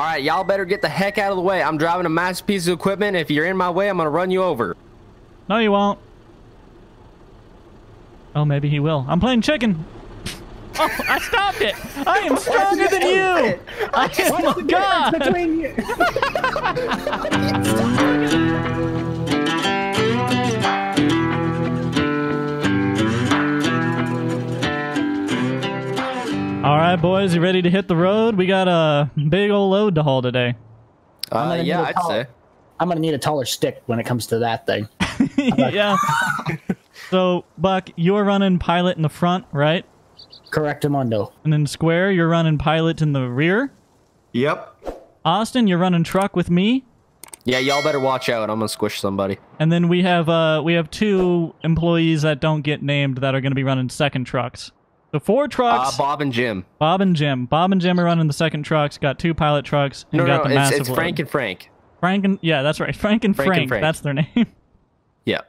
All right, y'all better get the heck out of the way. I'm driving a massive piece of equipment. If you're in my way, I'm gonna run you over. No, you won't. Oh, maybe he will. I'm playing chicken. Oh, I stopped it. I am stronger than you. I am a god. All right, boys, you ready to hit the road? We got a big old load to haul today. Uh, gonna yeah, need a I'd say. I'm gonna need a taller stick when it comes to that thing. yeah. so, Buck, you're running pilot in the front, right? Correct, Correctamundo. And then Square, you're running pilot in the rear. Yep. Austin, you're running truck with me. Yeah, y'all better watch out. I'm gonna squish somebody. And then we have uh we have two employees that don't get named that are going to be running second trucks. So four Uh, trucks. Bob and Jim. Bob and Jim. Bob and Jim are running the second trucks. Got two pilot trucks and No, got no, the it's, massive it's load. Frank and Frank. Frank and yeah, that's right. Frank and Frank. Frank and Frank. That's their name. Yeah.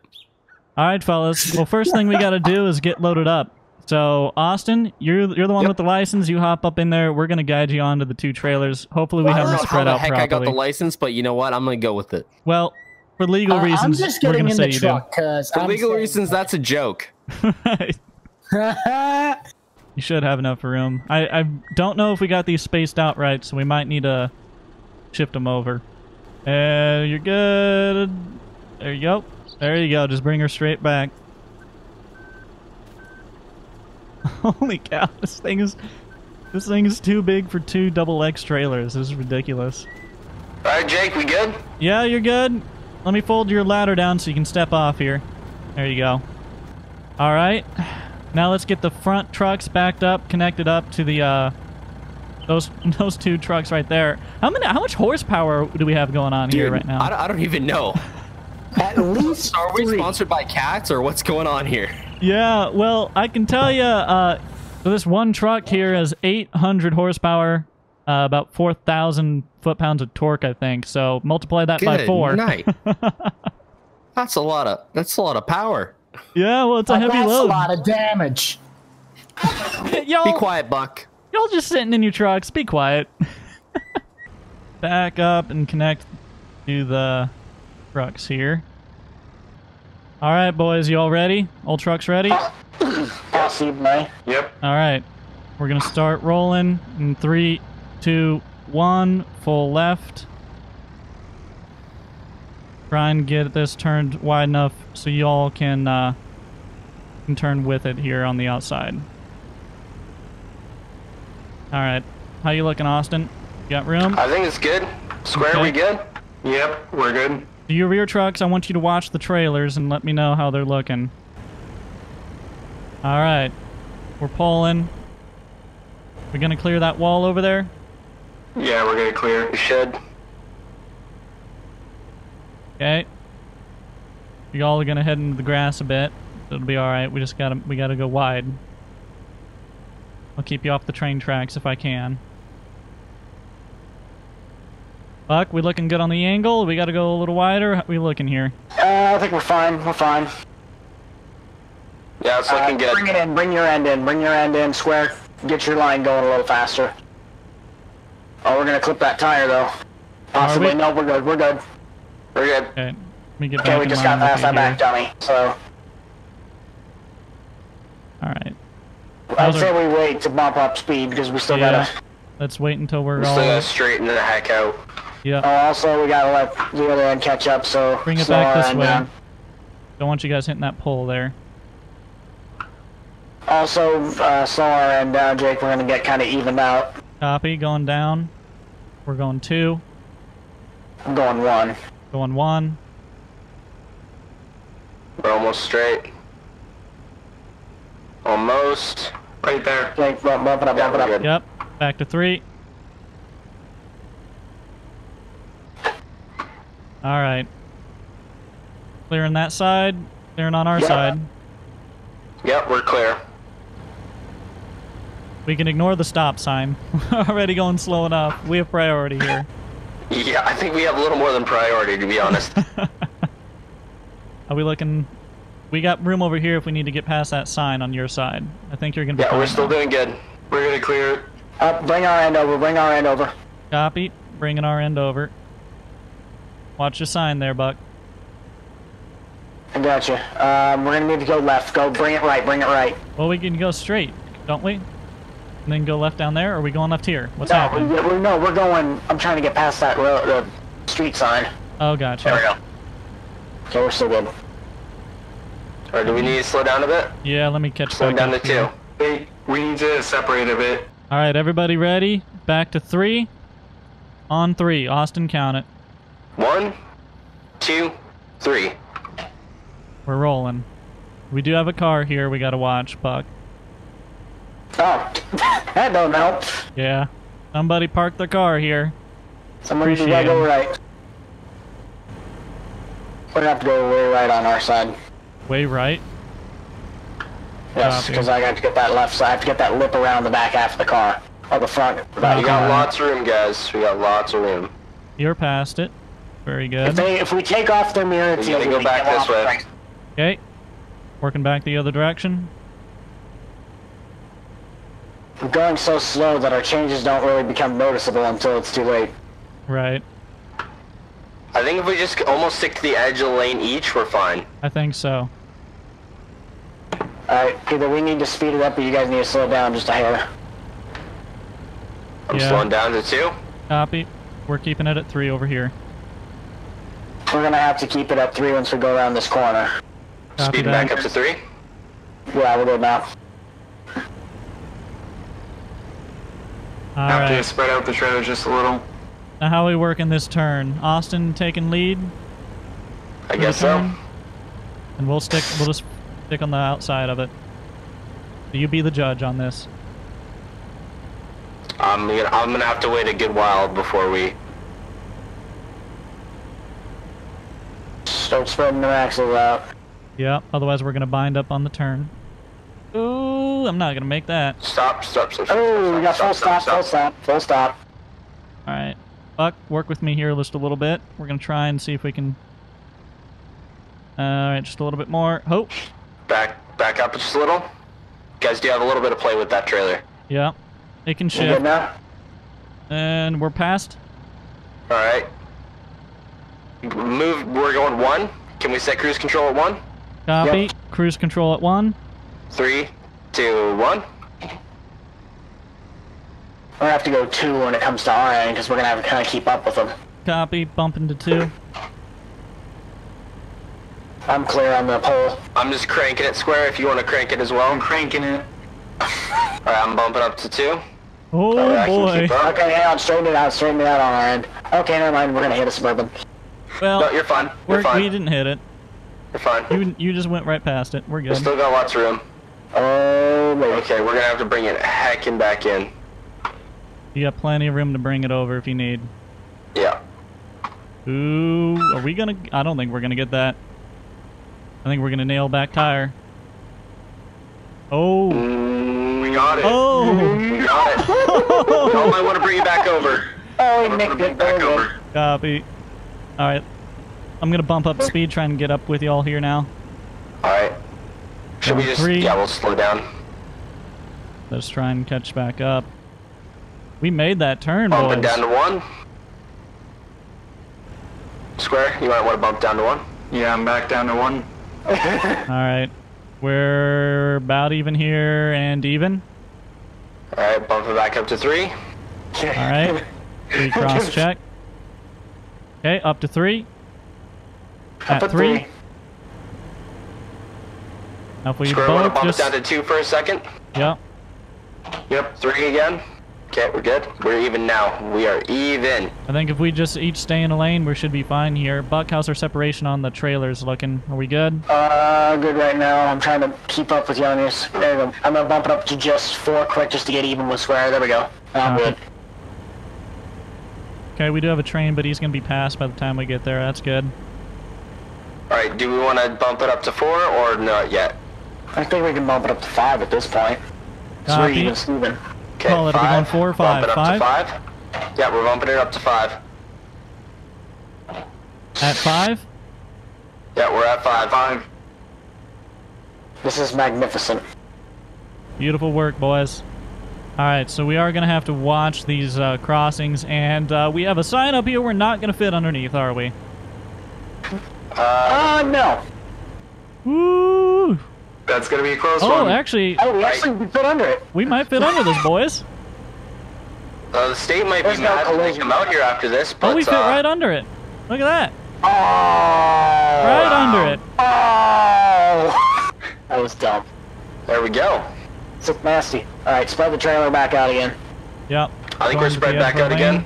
All right, fellas. Well, first thing we got to do is get loaded up. So, Austin, you're you're the one Yep. with the license. You hop up in there. We're gonna guide you onto the two trailers. Hopefully, we I have don't them know how spread the out heck properly. I got the license, but you know what? I'm gonna go with it. well, for legal Uh, I'm reasons, just we're getting gonna in say the you truck because For legal reasons, that's a joke. do. you should have enough room. I I don't know if we got these spaced out right, so we might need to shift them over. Uh, you're good. There you go. There you go. Just bring her straight back. Holy cow! This thing is this thing is too big for two double X trailers. This is ridiculous. All right, Jake, we good? Yeah, you're good. Let me fold your ladder down so you can step off here. There you go. All right. Now let's get the front trucks backed up, connected up to the uh those those two trucks right there. How many how much horsepower do we have going on here right now? I don't, I don't even know. At least Are we three. sponsored by cats or what's going on here? Yeah, well, I can tell you, uh, so this one truck here has 800 horsepower, uh, about 4,000 foot-pounds of torque, I think. So multiply that by Good four. night. that's a lot of that's a lot of power. Yeah, well, it's a Uh, heavy that's load. a lot of damage. Y'all, Be quiet, Buck. y'all just sitting in your trucks. Be quiet. Back up and connect to the trucks here. All right, boys, you all ready? Old trucks ready? All Possibly. Yep. All right, we're gonna start rolling in three, two, one. Full left. Try and get this turned wide enough so y'all can uh, can turn with it here on the outside. All right, how you looking, Austin? You got room? I think it's good. Square, Okay. we good? Yep. We're good. To your rear trucks, I want you to watch the trailers and let me know how they're looking. All right, we're pulling. We're gonna clear that wall over there? Yeah, we're gonna clear. We should. Okay. You all are gonna head into the grass a bit. It'll be all right. We just gotta we gotta go wide. I'll keep you off the train tracks if I can. Buck, we looking good on the angle? We gotta go a little wider. How we looking here? Uh, I think we're fine. We're fine. Yeah, it's looking Uh, Bring it in. Bring your end in. Bring your end in. Square. Get your line going a little faster. Oh, we're gonna clip that tire though. Possibly. we? No, we're good. We're good. We're good. Okay. Let me get Okay, back we just got past that back dummy. So All right. I'd say we wait to bump up speed because we still Yeah. gotta. Let's wait until we're We still all. gotta straighten the heck out. Yeah. Oh, also we gotta let the other end catch up. So Bring it back this way. down. Don't want you guys hitting that pole there. Also, uh, slow our end down, Jake. We're gonna get kind of evened out. Copy. Going down. We're going two. I'm going one. Going one. We're almost straight. Almost. Right there. Jake, bump, bump it up, Yeah, bump it up. Yep. Back to three. All right. Clearing that side. Clearing on our Yeah. side. Yep, we're clear. We can ignore the stop sign. We're already going slow enough. We have priority here. Yeah, I think we have a little more than priority, to be honest. Are we looking? We got room over here if we need to get past that sign on your side. I think you're gonna be yeah, we're still now. doing good. We're gonna clear it. Up, bring our end over. Bring our end over. Copy. Bringing our end over. Watch the sign there, Buck. I gotcha. Um, we're gonna need to go left. Go, bring it right, bring it right. Well, we can go straight, don't we? And then go left down there, or are we going left here? What's no, happening? we- we- no, we're going. I'm trying to get past that road, the street sign. Oh, gotcha. There we go. So we're still good. Or do we need to slow down a bit? Yeah, let me catch Slow down to up here. two. Hey, we need to separate a bit. All right, everybody ready? Back to three. On three. Austin, count it. One, two, three. We're rolling. We do have a car here we gotta watch, Buck. Oh, that don't help. Yeah. Somebody parked their car here. Somebody Appreciate gotta go it. right. We're gonna have to go way right on our side. Way right. Yes, because I got to get that left side. I have to get that lip around the back half of the car. Or the front. We got lots of room, guys. We got lots of room. You're past it. Very If, good. they, if we take off their mirror, it's We gotta go back this way. right. Okay. Working back the other direction. We're going so slow that our changes don't really become noticeable until it's too late. Right. I think if we just almost stick to the edge of the lane each, we're fine. I think so. Alright, either we need to speed it up or you guys need to slow down just a hair. I'm Yeah. slowing down to two. Copy. We're keeping it at three over here. We're gonna have to keep it at three once we go around this corner. Copy Speeding that. back up to three. Yeah, we're good now. All have to right. spread out the trailer just a little. Now, how are we working this turn? Austin taking lead. I guess so. And we'll stick. We'll just stick on the outside of it. So you be the judge on this. I'm gonna, I'm gonna have to wait a good while before we. Start spreading the axles out. Yeah. Otherwise, we're gonna bind up on the turn. Ooh, I'm not gonna make that. Stop, stop, stop, stop. Oh, we got full stop, full stop, full stop. All right. Buck, work with me here just a little bit. We're gonna try and see if we can. Uh, All right, just a little bit more. Hope. Back, back up just a little. Guys, do you have a little bit of play with that trailer. yeah. It can You good shift. now? And we're past. All right. Move. We're going one. Can we set cruise control at one? Copy. Yep. Cruise control at one. Three, two, one. We're gonna have to go two when it comes to our end because we're gonna have to kind of keep up with them. Copy. Bump into two. I'm clear on the pole. I'm just cranking it square. If you want to crank it as well. I'm cranking it. All right, I'm bumping up to two. Oh All right, I can boy. keep up. Okay, hang on, straighten it out, straighten it out on our end. Okay, never mind, we're gonna hit a suburban. Well, No, you're fine. You're we're, fine. we didn't hit it. You're fine. You you just went right past it. We're We good. still got lots of room. Oh, baby. Okay, we're gonna have to bring it hecking back in. You got plenty of room to bring it over if you need. Yeah. Ooh, are we gonna? I don't think we're gonna get that. I think we're gonna nail back tire. Oh. Mm, We got it. Oh. We got it. no, I want to bring you back over. Oh, he I'm nicked it. back Very over. good. Copy. All right. I'm gonna bump up speed, try and get up with y'all here now. All right. Should we just? three. Yeah, we'll slow down. Let's try and catch back up. We made that turn, Bump it boys. down to one. Square. You might want to bump down to one. Yeah, I'm back down to one. All right. We're about even here and even. All right, bump it back up to three. All right. Three cross check. Okay, up to three. Up At three. Now if we Square. Want both bump just down to two for a second? yep. Yep. Three again. Okay, we're good. We're even now. We are even. I think if we just each stay in a lane, we should be fine here. Buck, how's our separation on the trailers looking? Are we good? Uh, good right now. I'm trying to keep up with you. There we go. I'm gonna bump it up to just four quick just to get even with Square. There we go. I'm Okay. good. Okay, we do have a train, but he's gonna be passed by the time we get there. That's good. All right. Do we want to bump it up to four or not yet? I think we can bump it up to five at this point. So we're even Steven. Okay. Call it. Are we going five. four or Bump it up Five? to five. Yeah, we're bumping it up to five. At five? Yeah, we're at five. Five. This is magnificent. Beautiful work, boys. All right, so we are going to have to watch these uh, crossings, and uh, we have a sign up here we're not going to fit underneath, are we? Uh, no. Woo! That's gonna be a close Oh, one. actually, Oh, we actually we fit under it. we might fit under this, boys. Uh, the state might There's be no mad when they collision. come out here after this, but Oh, we fit uh, right under it. Look at that. Oh. Right under it. Oh. That was dumb. there we go. It's look nasty. All right, spread the trailer back out again. Yep. I think we're spread back upper out again.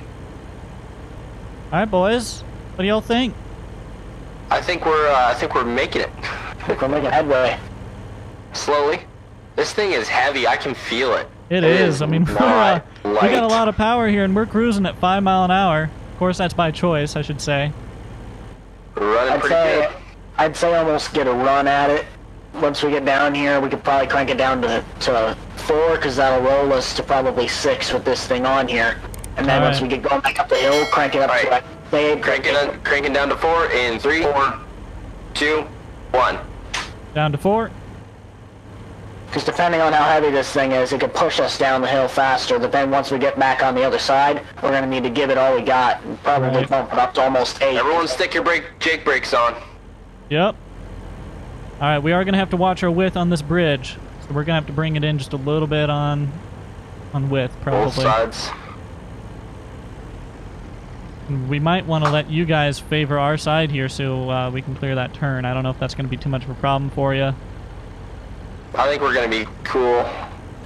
All right, boys. What do y'all think? I think we're uh, I think we're making it I think we're making headway. Slowly. This thing is heavy. I can feel it. It is. I mean, we're, uh, we got a lot of power here, and we're cruising at five mile an hour. Of course, that's by choice, I should say. We're running I'd pretty say, good. I'd say almost get a run at it. Once we get down here, we could probably crank it down to, to four, because that'll roll us to probably six with this thing on here. And then All once right. we get going back up the hill, crank it up to All right. like, say, Cranking on, cranking down to four in three, two, one. Down to four. Because depending on how heavy this thing is, it could push us down the hill faster. But then once we get back on the other side, we're going to need to give it all we got. And probably Right. bump it up to almost eight. Everyone, stick your brake Jake brakes on. Yep. All right, we are gonna have to watch our width on this bridge, so we're gonna have to bring it in just a little bit on, on width probably. Both probably. sides. We might want to let you guys favor our side here so uh, we can clear that turn. I don't know if that's gonna be too much of a problem for you. I think we're gonna be cool.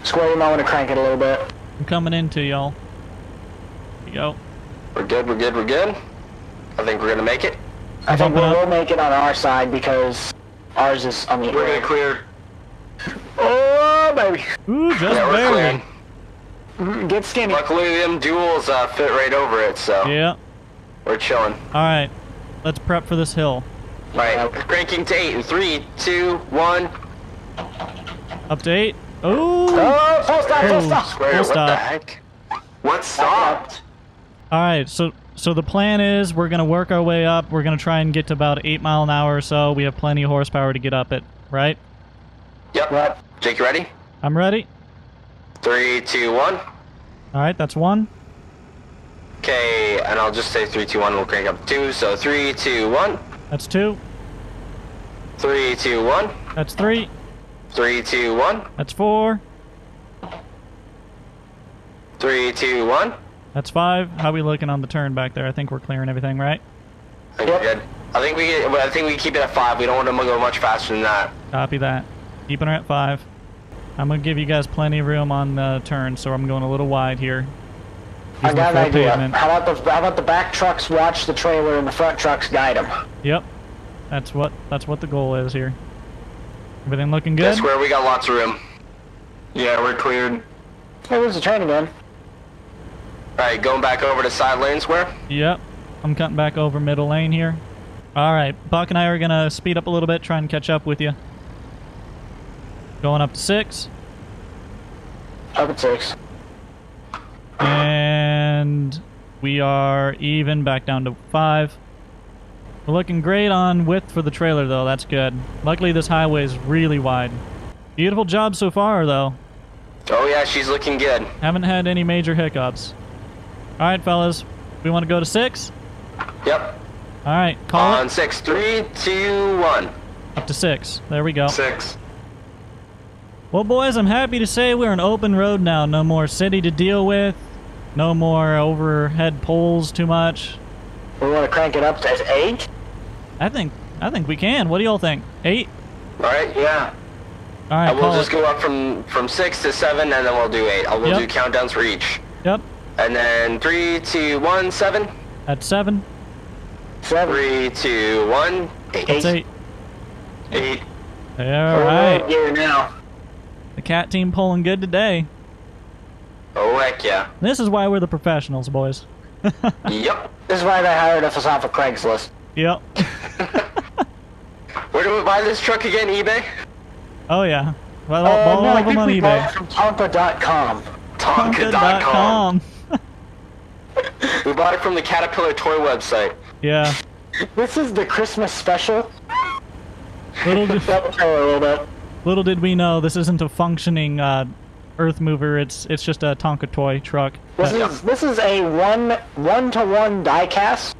Square, you might want to crank it a little bit. I'm coming into y'all. Here you go. We're good. We're good. We're good. I think we're gonna make it. I think we'll, we'll make it on our side because ours is on the We're gonna clear. Oh, baby. Ooh, just Yeah, we're barely. clearing. Get skinny. Luckily, them duals uh, fit right over it, so Yeah. we're chilling. All right, let's prep for this hill. All right, cranking to eight in three, two, one. Up to. Ooh. Oh, full stop, full Oh. stop. Full what the heck? What stopped? All right, so so the plan is we're gonna work our way up. We're gonna try and get to about eight mile an hour or so. We have plenty of horsepower to get up it, right? Yep. Right. Jake, you ready? I'm ready. Three, two, one. All right, that's one. Okay, and I'll just say three, two, one. We'll crank up two. So three, two, one. That's two. Three, two, one. That's three. Three, two, one. That's four. Three, two, one. That's five. How we looking on the turn back there? I think we're clearing everything, right? I think we're good. I think we. I think we keep it at five. We don't want them to go much faster than that. Copy that. Keeping her at five. I'm gonna give you guys plenty of room on the turn, so I'm going a little wide here. I got the an idea. pavement. How about the how about the back trucks watch the trailer and the front trucks guide them? Yep. That's what that's what the goal is here. Everything looking good? That's where we got lots of room. Yeah, we're cleared. Hey, where's the train again? All right, going back over to side lane square. Yep. I'm cutting back over middle lane here. All right, Buck and I are gonna speed up a little bit, try and catch up with you. Going up to six, Up at six. and we are even back down to five. We're looking great on width for the trailer, though. That's good. Luckily, this highway is really wide. Beautiful job so far, though. Oh yeah, she's looking good. Haven't had any major hiccups. All right, fellas, we want to go to six. Yep. All right, call On it six, three, two, one. up to six. There we go. Six. Well, boys, I'm happy to say we're an open road now. No more city to deal with. No more overhead poles too much. We want to crank it up to eight. I think I think we can. What do y'all think? Eight? All right. Yeah. All right, And we'll just it. go up from from six to seven, and then we'll do eight. Uh, We'll Yep. do countdowns for each. Yep, And then three, two, one, seven. at seven. Seven. Three, two, one, eight. That's eight. Eight. All We're right, Here now. the cat team pulling good today. Oh heck yeah. This is why we're the professionals, boys. yep. This is why they hired us off of Craigslist. Yep. Where do we buy this truck again? eBay. Oh yeah. Well, Uh, all no, of I them think on we bought it eBay. from Tonka.com. Tonka.com. We bought it from the Caterpillar toy website. Yeah. This is the Christmas special. Little did, That was a little little did we know this isn't a functioning uh, earth mover. It's it's just a Tonka toy truck. This is this is a one one to one die cast.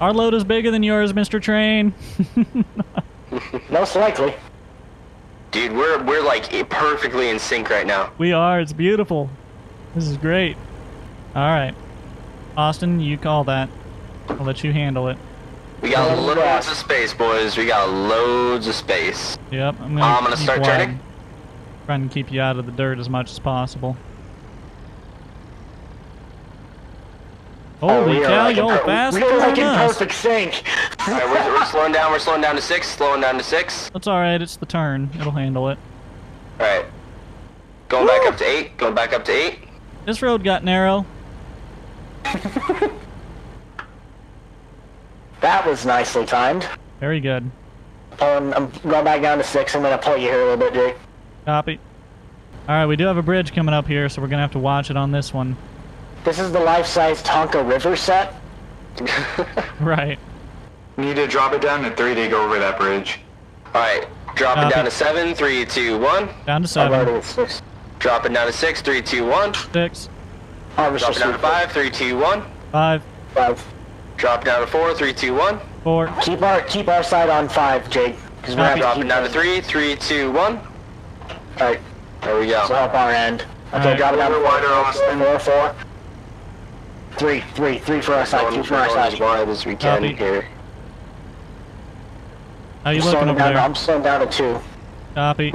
Our load is bigger than yours, Mr. Train. Most likely. Dude, we're we're like perfectly in sync right now. we are. It's beautiful. This is great. All right, Austin, you call that. I'll let you handle it. We got loads of space, boys. We got loads of space. Yep. I'm gonna, I'm gonna keep start wide. turning. Trying to keep you out of the dirt as much as possible. Holy we are cow, like in y'all per- faster We're like in us. perfect sync. All right, we're, we're slowing down. We're slowing down to six. Slowing down to six. That's alright, it's the turn. It'll handle it. All right. Going back up to eight. Going back up to eight. This road got narrow. That was nicely timed. Very good. Um, I'm going back down to six. I'm gonna pull you here a little bit, Jake. Copy. Alright, we do have a bridge coming up here, so we're gonna have to watch it on this one. This is the life-size Tonka River set. Right. Need to drop it down to three to go over that bridge. All right. Dropping Copy. Uh, down to seven. Three, two, one. Down to I'm seven. at six. Dropping down to six. Three, two, one. Six. Harvester Dropping down to Super. five. Three, two, one. Five. Five. Dropping down to four. Three, two, one. Four. Keep our keep our side on five, Jake. Because we're Copy. gonna have Dropping down to keep three. Three, two, one. Alright, There we so go. help our end. Okay, Alright. drop it down to We're wider, Austin. four, four. Three, three, three for our side, Going, two for our going as wide as we can Copy. here. How you I'm looking slowing over down, there? I'm slowing down to two. Copy.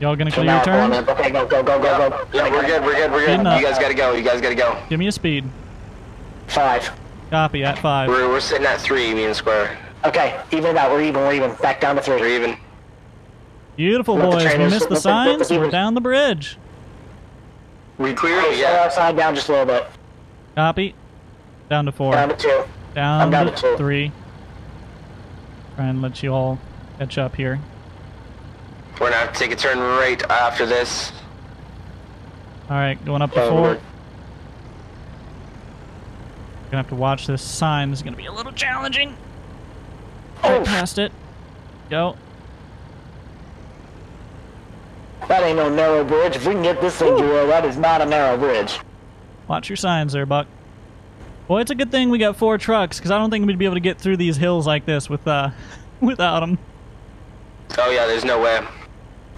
Y'all gonna clear now your I'm going turns? in. Okay, go, go, go, go, Yeah, go. yeah, we're good. We're good. We're Good good. enough. You guys gotta go. You guys gotta go. Give me a speed. Five. Copy at five. We're we're sitting at three. Me and Square. Okay, even out. We're even. We're even. Back down to We're even. Beautiful Let the boys. We missed the let the- let the signs. We're people- down the bridge. We cleared Oh, it. Yeah. our side down just a little bit. Copy. Down to four. Down to two. Down, I'm down to, to two. three. Try and let you all catch up here. We're gonna have to take a turn right after this. All right, going up to Oh, four. we're- Gonna have to watch this sign. This is gonna be a little challenging. Oh. Right past it. Go. That ain't no narrow bridge. If we can get this thing to roll, that is not a narrow bridge. Watch your signs there, Buck. Boy, it's a good thing we got four trucks, because I don't think we'd be able to get through these hills like this with uh, without them. Oh yeah, there's no way. All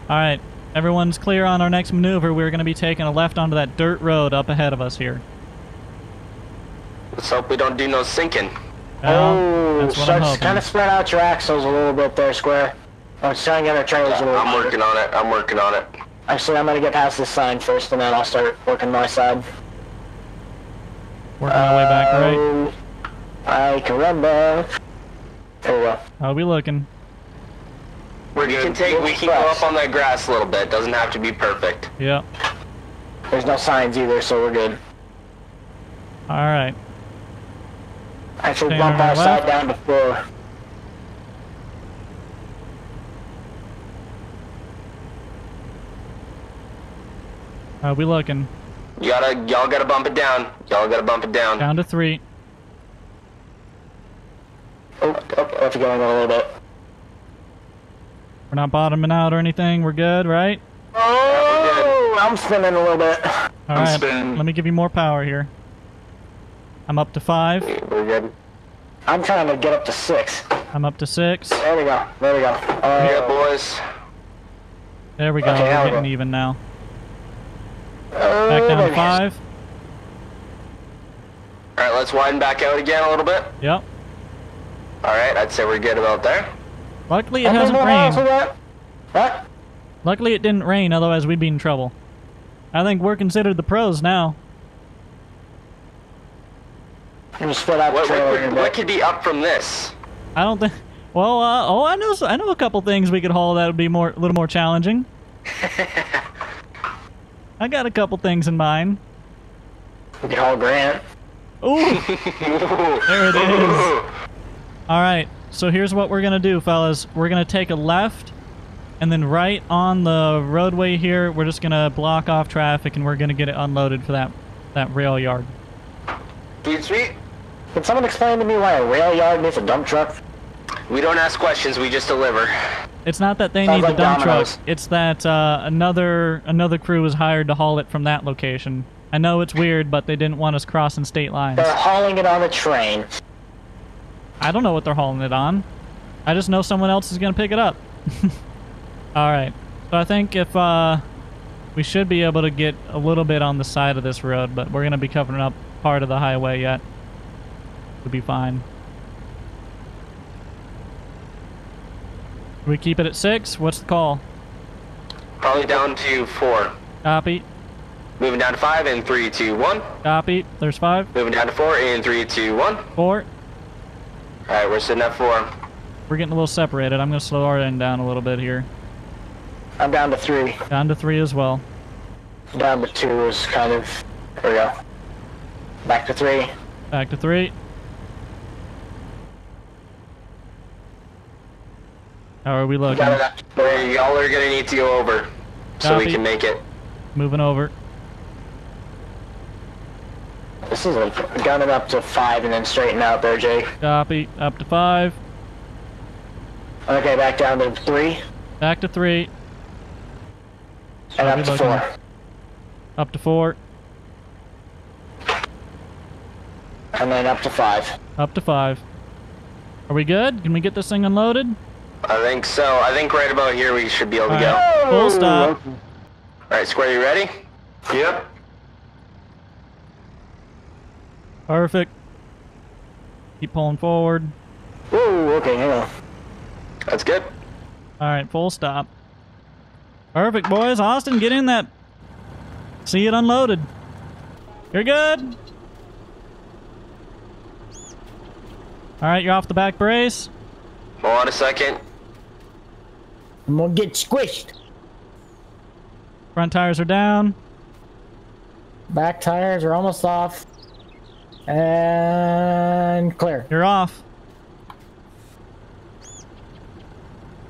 right, everyone's clear on our next maneuver. We're going to be taking a left onto that dirt road up ahead of us here. Let's hope we don't do no sinking. Well, oh, that's what I'm start hoping. kind of spread out your axles a little bit there, Square. Oh, I'm trying to get our trailers a I'm working on it. I'm working on it. Actually, I'm gonna get past this sign first, and then I'll start working my side. Working our way back, right? Oh, I can remember. There we go. How we looking? We're good. We can take. We can go up on that grass a little bit. Doesn't have to be perfect. Yep. There's no signs either, so we're good. All right. Actually, Staying bump our our side down to four. How we looking? You gotta. Y'all gotta bump it down. Y'all gotta bump it down. Down to three. Oh, oh, I have to a little bit. We're not bottoming out or anything. We're good, right? Oh, I'm spinning a little bit. All I'm right. spinning. Let me give you more power here. I'm up to five. We're good. I'm trying to get up to six. I'm up to six. There we go. There we go. Uh, Yeah, boys. There we go. Okay, We're getting go. even now. Back down to five. All right, let's widen back out again a little bit. Yep. All right, I'd say we're good about there. Luckily, it How many hasn't more miles we rained. got? What? Luckily, it didn't rain. Otherwise, we'd be in trouble. I think we're considered the pros now. Let me split out What, what, could, what could be up from this? I don't think. Well, uh, oh, I know. I know a couple things we could haul that would be more, a little more challenging. I got a couple things in mind. We could haul Grant. Ooh, there it is. All right. So here's what we're gonna do, fellas. We're gonna take a left, and then right on the roadway here, we're just gonna block off traffic, and we're gonna get it unloaded for that that rail yard. Sweet, sweet. Can someone explain to me why a rail yard needs a dump truck? We don't ask questions. We just deliver. It's not that they Sounds need like the dump dominoes. truck. It's that uh, another another crew was hired to haul it from that location. I know it's weird, but they didn't want us crossing state lines. They're hauling it on a train. I don't know what they're hauling it on. I just know someone else is gonna pick it up. All right. So I think if uh, we should be able to get a little bit on the side of this road, but we're gonna be covering up part of the highway yet. We'll be fine. We keep it at six. What's the call? Probably down to four. Copy. Moving down to five in three, two, one. Copy. There's five. Moving down to four in three, two, one. Four. All right, we're sitting at four. We're getting a little separated. I'm gonna slow our end down a little bit here. I'm down to three. Down to three as well. Down to two is kind of. There we go. Back to three. Back to three. How are we looking? Got it up to four. Where y'all are gonna need to go over so we can make it. Moving over. This is like gunning up to five and then straighten out there, Jake. Copy. Up to five. Okay, back down to three Back to three. and up to looking? four. Up to four. And then up to five. Up to five. Are we good? Can we get this thing unloaded? I think so. I think right about here we should be able to All go. Full stop. All right, Square, you ready? Yep. Perfect. Keep pulling forward. Whoa, okay, hang on. That's good. All right, full stop. Perfect, boys. Austin, get in that. See it unloaded. You're good. All right, you're off the back brace. Hold on a second. I'm gonna get squished. Front tires are down. Back tires are almost off. And clear. You're off.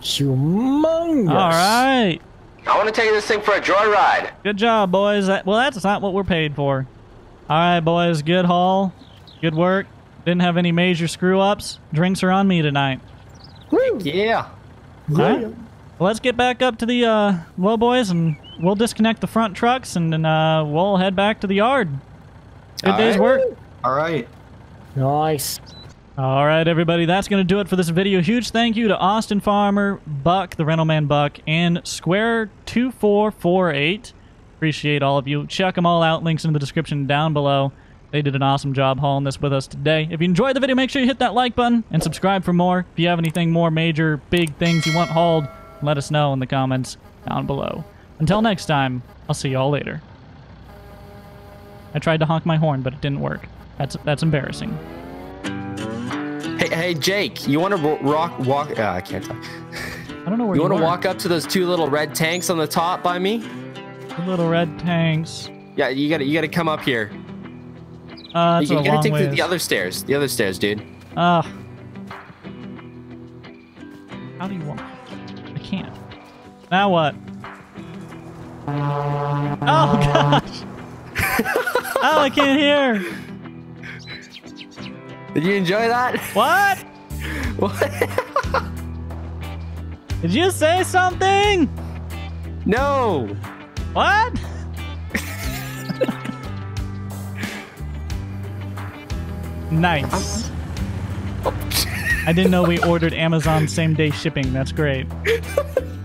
Humongous. All right. I want to take this thing for a joyride. Good job, boys. That, well, that's not what we're paid for. All right, boys. Good haul. Good work. Didn't have any major screw ups. Drinks are on me tonight. Yeah. All right. Well, let's get back up to the uh, well, boys, and we'll disconnect the front trucks, and then uh, we'll head back to the yard. Good All day's right. work. All right. Nice. All right, everybody, that's going to do it for this video. Huge thank you to Austin Farmer, Buck, the rental man Buck, and Square2448. Appreciate all of you. Check them all out. Links in the description down below. They did an awesome job hauling this with us today. If you enjoyed the video, make sure you hit that like button and subscribe for more. If you have anything more major, big things you want hauled, let us know in the comments down below. Until next time, I'll see y'all later. I tried to honk my horn, but it didn't work. That's that's embarrassing. Hey, hey, Jake, you want to rock, walk? Uh, I can't talk. I don't know where You you, want to walk up to those two little red tanks on the top by me? The little red tanks. Yeah, you gotta, you gotta come up here. Uh, that's you, you gotta take the, the other stairs. The other stairs, dude. Ugh. How do you want? Can't. Now what? Oh gosh! oh, I can't hear. Did you enjoy that? What? What? Did you say something? no. What? nice. I didn't know we ordered Amazon same day shipping. That's great.